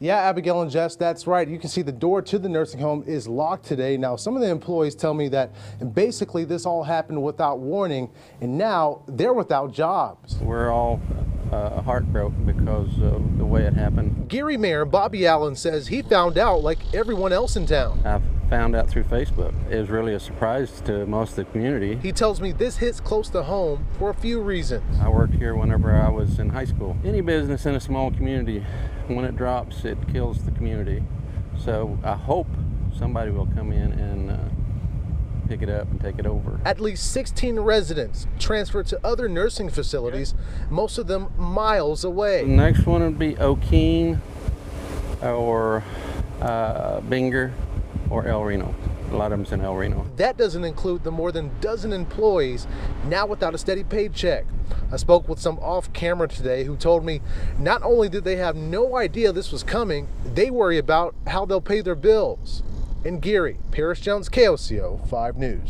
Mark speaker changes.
Speaker 1: Yeah, Abigail and Jess, that's right. You can see the door to the nursing home is locked today. Now, some of the employees tell me that basically this all happened without warning, and now they're without jobs.
Speaker 2: We're all uh, heartbroken because of the way it happened.
Speaker 1: Geary Mayor Bobby Allen says he found out like everyone else in town.
Speaker 2: I found out through Facebook. It was really a surprise to most of the community.
Speaker 1: He tells me this hits close to home for a few reasons.
Speaker 2: I worked here whenever I was in high school. Any business in a small community, when it drops, it kills the community. So I hope somebody will come in and uh, pick it up and take it over.
Speaker 1: At least 16 residents transferred to other nursing facilities, most of them miles away.
Speaker 2: The next one would be Okeene or uh, Binger or El Reno. A lot of them's in El Reno.
Speaker 1: That doesn't include the more than dozen employees now without a steady paycheck. I spoke with some off camera today who told me not only did they have no idea this was coming, they worry about how they'll pay their bills. In Geary, Paris Jones, KOCO 5 News.